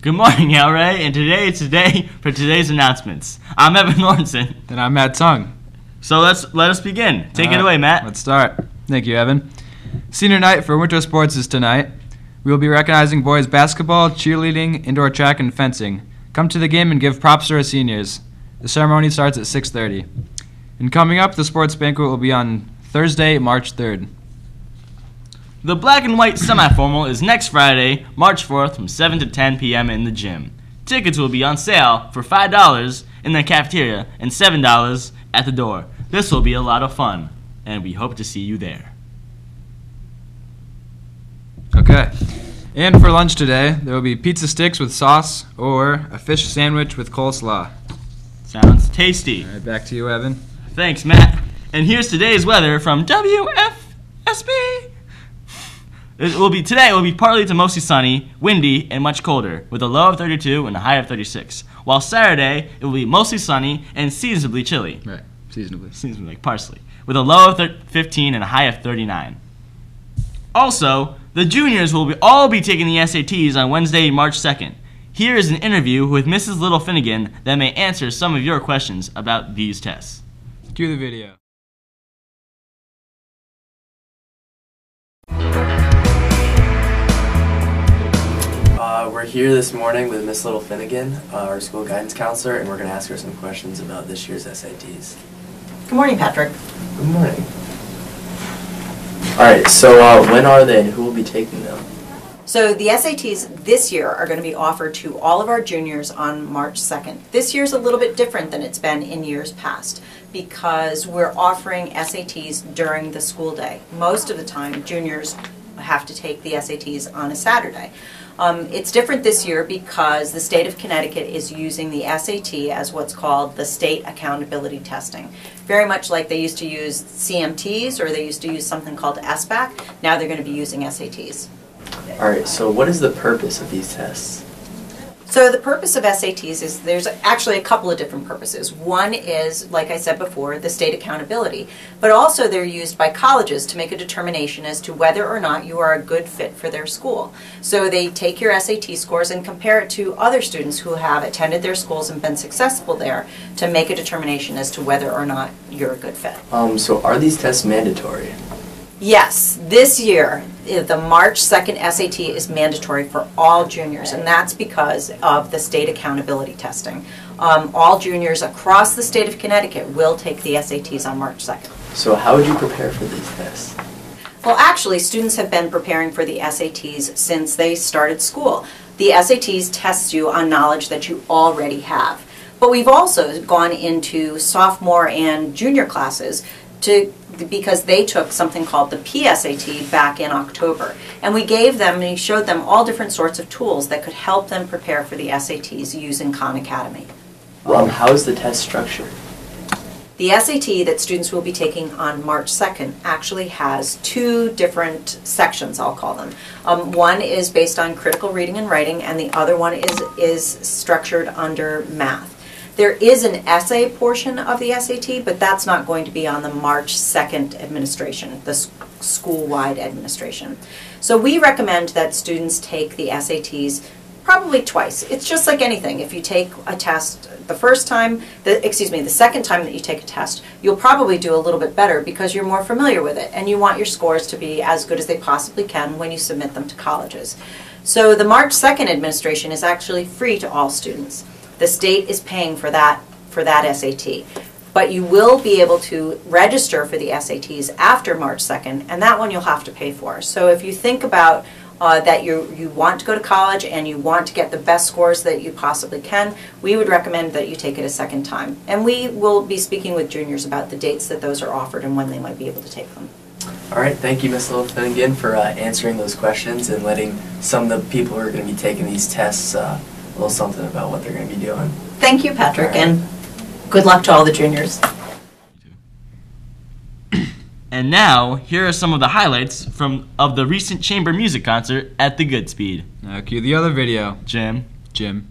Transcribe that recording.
Good morning, Hale-Ray, and today is today for today's announcements. I'm Evan Lawrenson. And I'm Matt Tung. So let's let us begin. Take All it right, away, Matt. Let's start. Thank you, Evan. Senior night for winter sports is tonight. We will be recognizing boys basketball, cheerleading, indoor track, and fencing. Come to the game and give props to our seniors. The ceremony starts at 6:30. And coming up, the sports banquet will be on Thursday, March 3rd. The black and white Semi-Formal is next Friday, March 4th from 7 to 10 p.m. in the gym. Tickets will be on sale for $5 in the cafeteria and $7 at the door. This will be a lot of fun, and we hope to see you there. Okay. And for lunch today, there will be pizza sticks with sauce or a fish sandwich with coleslaw. Sounds tasty. All right, back to you, Evan. Thanks, Matt. And here's today's weather from WFSB. It will be today. It will be partly to mostly sunny, windy, and much colder, with a low of 32 and a high of 36. While Saturday it will be mostly sunny and seasonably chilly. Right, seasonably. Seasonably like parsley, with a low of thir- 15 and a high of 39. Also, the juniors will be, all be taking the SATs on Wednesday, March 2nd. Here is an interview with Mrs. Little Finnegan that may answer some of your questions about these tests. Cue the video. We're here this morning with Miss Little Finnegan, uh, our school guidance counselor, and we're going to ask her some questions about this year's SATs. Good morning, Patrick. Good morning. All right, so uh, when are they and who will be taking them? So the SATs this year are going to be offered to all of our juniors on March 2nd. This year's a little bit different than it's been in years past because we're offering SATs during the school day. Most of the time, juniors have to take the SATs on a Saturday. Um, it's different this year because the state of Connecticut is using the SAT as what's called the state accountability testing. Very much like they used to use CMTs or they used to use something called SBAC, now they're going to be using SATs. All right, so what is the purpose of these tests? So the purpose of SATs is there's actually a couple of different purposes. One is, like I said before, the state accountability, but also they're used by colleges to make a determination as to whether or not you are a good fit for their school. So they take your SAT scores and compare it to other students who have attended their schools and been successful there to make a determination as to whether or not you're a good fit. Um, so are these tests mandatory? Yes, this year, the March 2nd SAT is mandatory for all juniors, and that's because of the state accountability testing. Um, all juniors across the state of Connecticut will take the SATs on March 2nd. So how would you prepare for these tests? Well, actually, students have been preparing for the SATs since they started school. The SATs test you on knowledge that you already have. But we've also gone into sophomore and junior classes to because they took something called the PSAT back in October. And we gave them, and we showed them all different sorts of tools that could help them prepare for the SATs using Khan Academy. Um, how is the test structured? The SAT that students will be taking on March 2nd actually has two different sections, I'll call them. Um, one is based on critical reading and writing, and the other one is, is structured under math. There is an essay portion of the SAT, but that's not going to be on the March 2nd administration, the school-wide administration. So we recommend that students take the SATs probably twice. It's just like anything. If you take a test the first time, the, excuse me, the second time that you take a test, you'll probably do a little bit better because you're more familiar with it and you want your scores to be as good as they possibly can when you submit them to colleges. So the March 2nd administration is actually free to all students. The state is paying for that for that SAT. But you will be able to register for the SATs after March 2nd, and that one you'll have to pay for. So if you think about uh, that you you want to go to college and you want to get the best scores that you possibly can, we would recommend that you take it a second time. And we will be speaking with juniors about the dates that those are offered and when they might be able to take them. All right, thank you, Miss Little Finnegan, for uh, answering those questions and letting some of the people who are going to be taking these tests uh, little something about what they're going to be doing. Thank you, Patrick, and good luck to all the juniors. And now, here are some of the highlights from of the recent chamber music concert at the Goodspeed. Now cue the other video, Jim. Jim.